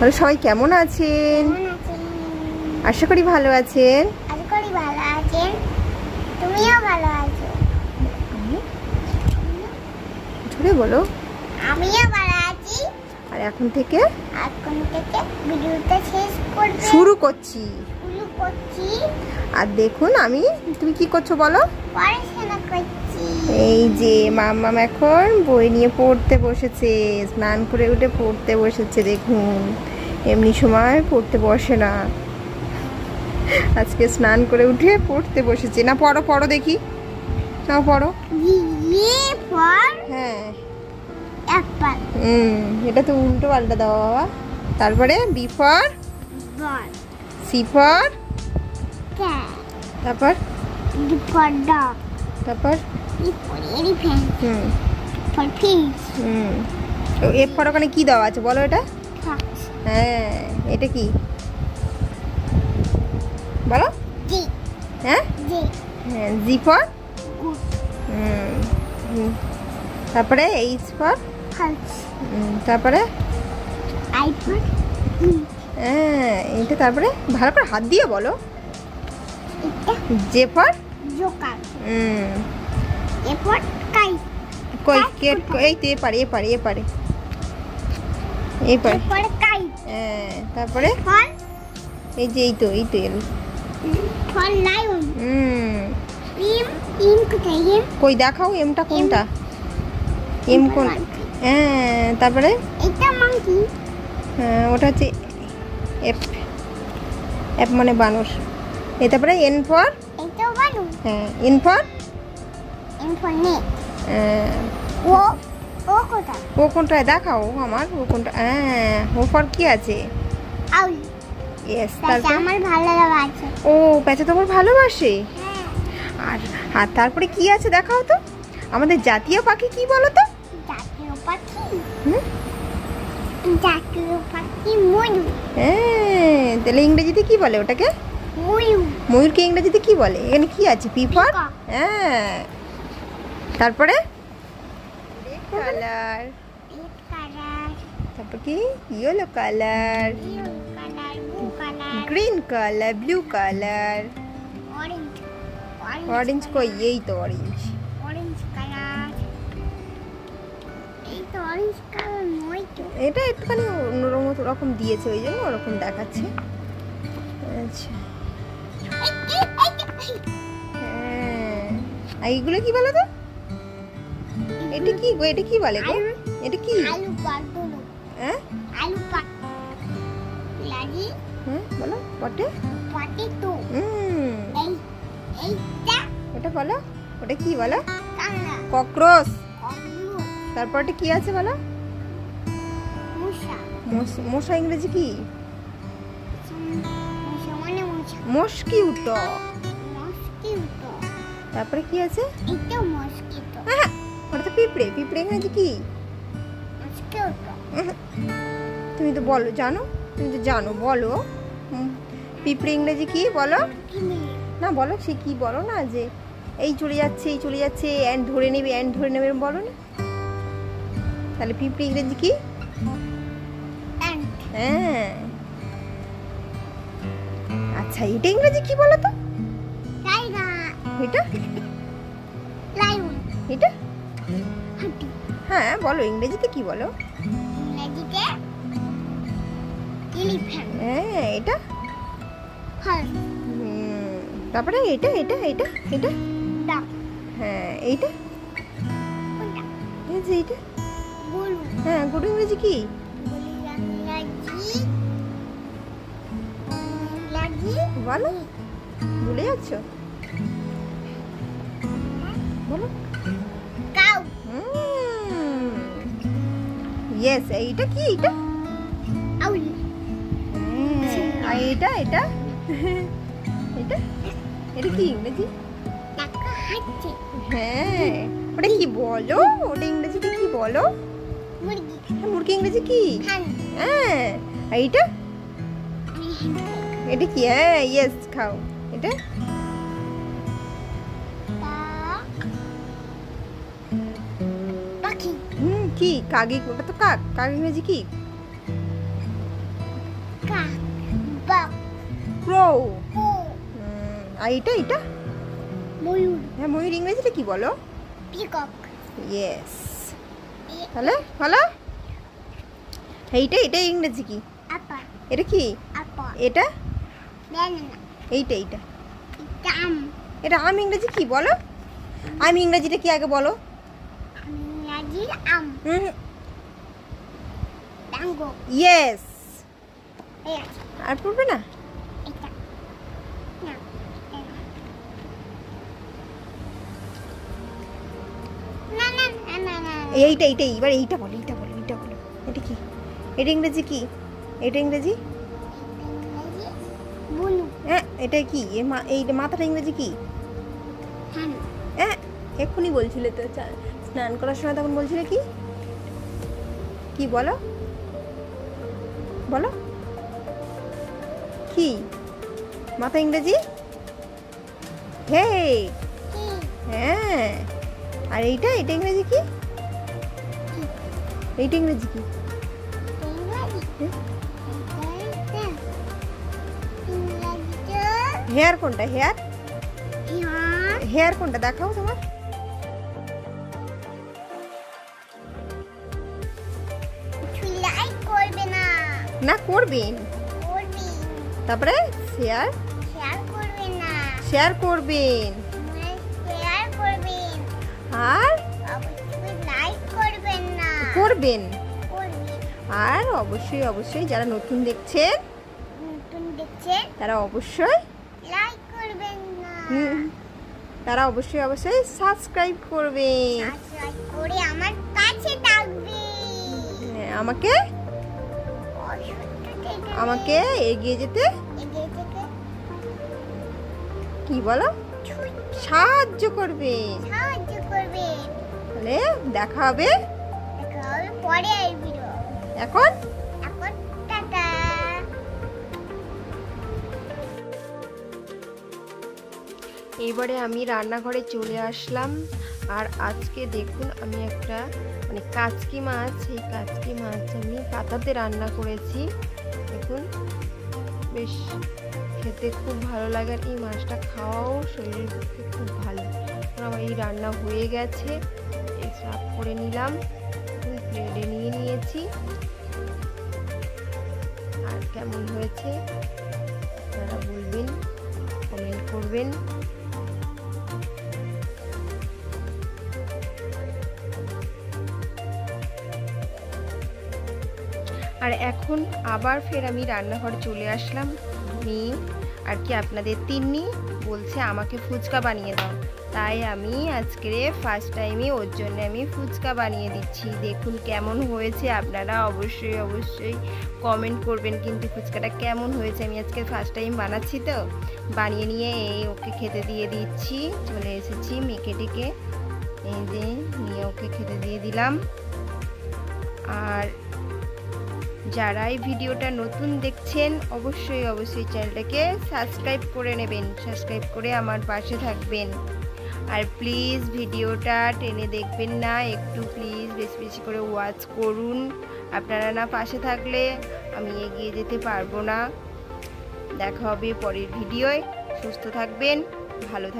বলো সবাই কেমন আছেন? আশা করি ভালো আছেন। আশা ভালো আছেন। তুমিও ভালো আছো? জোরে বলো। আমিও ভালো আছি। আর এখন থেকে? এখন থেকে ভিডিওটা শেষ করবে। শুরু করছি। শুরু করছি। আর দেখুন আমি তুমি কি করছ বলো? পড়াশোনা করছি। এই যে মাম্মাম এখন বই নিয়ে পড়তে বসেছে স্নান করে উঠে পড়তে বসেছে দেখুন। এমনি সময় পড়তে বসে না। আজকে স্নান করে উঠে পড়তে বসেছে। না পড়ো পড়ো দেখি। না পড়ো। ফর হ্যাঁ। হুম এটা তো উল্টো পাল্টা দাও বাবা। তারপরে বি ফর সি ফর। তারপর? তারপর? হুম। এফ ফর ওখানে কি দেওয়া আছে বলো এটা? হ্যাঁ এটা কি? বলো। হ্যাঁ? হ্যাঁ জি ফর হুম হুম। তারপরে এইচ ফর তারপরে? হ্যাঁ এটা তারপরে? ভালো করে হাত দিয়ে বলো। এটা জে ফর জোকার কই কে এই তো হ্যাঁ তারপরে? এই যে এই তো এই তো এল। হুম। কোথায়? ইম? কই দেখাও এমটা কোনটা? এম কোন হ্যাঁ তারপরে? এটা মাংকি হ্যাঁ, ওটা হচ্ছে এফ এফ মানে বানর। এ তারপরে এন ফর? হ্যাঁ এন ফর? For net. হ্যাঁ, ও ও কোথায়? ও কোনটা দেখাও আমার ও কোনটা হ্যাঁ ও ফর কি আছে? আউল। ইয়েস তারপর? আমার ও প্যাঁচা তোমার ভালোবাসে? হ্যাঁ। আর আর তারপরে কি আছে দেখাও তো? আমাদের জাতীয় পাখি কি বলো তো জাতীয় পাখি? হুম? জাতীয় পাখি ময়ূর। হ্যাঁ তাহলে ইংরেজিতে কি বলে ওটাকে? ময়ূর। ময়ূরকে ইংরেজিতে কি বলে? এখানে কি আছে? পিফর. হ্যাঁ। তারপরে? কালার তারপর কি yellow colour green colour blue colour orange কই এই তো অরেঞ্জ এটা একটুখানি অন্যরকম রকম দিয়েছে ওই জন্য ওরকম দেখাচ্ছে। আচ্ছা। হ্যাঁ। এইগুলো কি বলো তো? এটা কি গো? এটা কি বলে গো? এটা কি? আলু পাতুলু হ্যাঁ? আলু পাত লাগি? হ্যাঁ বলো বটে? পাটি টু হুম। এই এইটা? ওটা বলো ওটা কি বলো? ককরোচ। তারপর ওটা কি আছে বলো? মশ- মশা ইংরেজি কি? মুসা মানে মস্কিউটো মস্কিটো তারপরে কি আছে? এটা মস্কিটো ওটা তো পিঁপড়ে পিঁপড়ে ইংরেজি কি? তুমি তো বলো জানো? তুমি তো জানো বলো। পিঁপড়ে ইংরেজি কি বলো? না বলো সে কি বলো না যে এই চলে যাচ্ছে এই চলে যাচ্ছে অ্যান্ড ধরে নেবে অ্যান্ড ধরে নেবে বলো না। তাহলে পিঁপড়ে ইংরেজি কি? হ্যাঁ। আচ্ছা এটা ইংরেজি কি বলো তো? এটা? এটা? হ্যাঁ বলো ইংরেজিতে কি বলো? ইংরেজিতে এলিফ্যান্ট হ্যাঁ এটা? তারপরে এটা এটা এটা এটা? হ্যাঁ এইটা? এই যে এইটা? হ্যাঁ গুড ইংরেজি কি? বলো। ভুলে যাচ্ছ? বলো। ইয়েস এইটা কি এইটা? আউল। আর এটা এটা এটা এটা কি ইংরেজি? হ্যাঁ ওটা কি বলো? ওটা ইংরেজিতে কি বলো? মুরগি। মুরগি ইংরেজি কি? হ্যাঁ আর এইটা? খাই এটা কি? হ্যাঁ ইয়েস খাও। এটা? কি? কাকি ওটা তো কাক। কাক ইংরেজি কি? ক্রো আর এটা এটা? ময়ূর। হ্যাঁ ময়ূর ইংরেজিটা কি বলো? পিকক। ইয়েস তাহলে বলো। এইটা এটা ইংরেজি কি? এটা কি? এটা? এইটা এইটা। এটা আম ইংরেজি কি বলো? আম ইংরেজিটা কি আগে বলো? আম ইয়েস আর পড়বে না এইটা এইটা এবার এইটা বলো এইটা বলো এইটা বলো এটা কি এটা ইংরেজি কি এটা ইংরেজি হ্যাঁ এটা কি এই মাথাটা ইংরেজি কি হ্যাঁ এক্ষুনি বলছিলে তো চা- স্নান করার সময় তখন বলছিলে কি? কি বলো? বলো। কি? মাথা ইংরেজি? হে হ্যাঁ। আর এইটা? এটা ইংরেজি কি? এইটা ইংরেজি কি? হেয়ার কোনটা? হেয়ার? হ্যাঁ হেয়ার কোনটা? দেখাও তোমার। না করবেন। তারপরে শেয়ার শেয়ার করবে করবেন। আর? করবেন আর অবশ্যই অবশ্যই যারা নতুন দেখছেন দেখছেন তারা অবশ্যই লাইক করবেন না। হুম, তারা অবশ্যই অবশ্যই সাবস্ক্রাইব করবেন। সাবস্ক্রাইব করে আমার কাছে হ্যাঁ, আমাকে আমাকে এগিয়ে যেতে কি বলো? সাহায্য করবে। তাহলে দেখা হবে। পরে এখন? এখন টাটা। এইবারে আমি রান্নাঘরে চলে আসলাম। আর আজকে দেখুন আমি একটা মানে কাচকি মাছ। এই কাচকি মাছ আমি পাতাতে রান্না করেছি। দেখুন। বেশ খেতে খুব ভালো লাগে আর এই মাছটা খাওয়াও শরীরের পক্ষে খুব ভালো। আমার এই রান্না হয়ে গেছে। সাফ করে নিলাম। প্লেটে নিয়ে নিয়েছি। আর কেমন হয়েছে আপনারা বলবেন কমেন্ট করবেন। আর এখন আবার ফের আমি রান্নাঘর চলে আসলাম। আমি আর কি আপনাদের তিন্নি বলছে আমাকে ফুচকা বানিয়ে দাও। তাই আমি আজকে ফার্স্ট টাইমে ওর জন্য আমি ফুচকা বানিয়ে দিচ্ছি। দেখুন কেমন হয়েছে। আপনারা অবশ্যই অবশ্যই কমেন্ট করবেন কিন্তু ফুচকাটা কেমন হয়েছে। আমি আজকে ফার্স্ট টাইম বানাচ্ছি তো। বানিয়ে নিয়ে এই ওকে খেতে দিয়ে দিচ্ছি। চলে এসেছি মেখে টেকে এই যে নিয়ে ওকে খেতে দিয়ে দিলাম। আর যারা এই ভিডিওটা নতুন দেখছেন, অবশ্যই অবশ্যই চ্যানেলটাকে সাবস্ক্রাইব করে নেবেন, সাবস্ক্রাইব করে আমার পাশে থাকবেন। আর প্লিজ ভিডিওটা টেনে দেখবেন না, একটু প্লিজ বেশি বেশি করে ওয়াচ করুন। আপনারা না পাশে থাকলে আমি এগিয়ে যেতে পারব না। দেখা হবে পরের ভিডিওয়। সুস্থ থাকবেন, ভালো থাকবেন।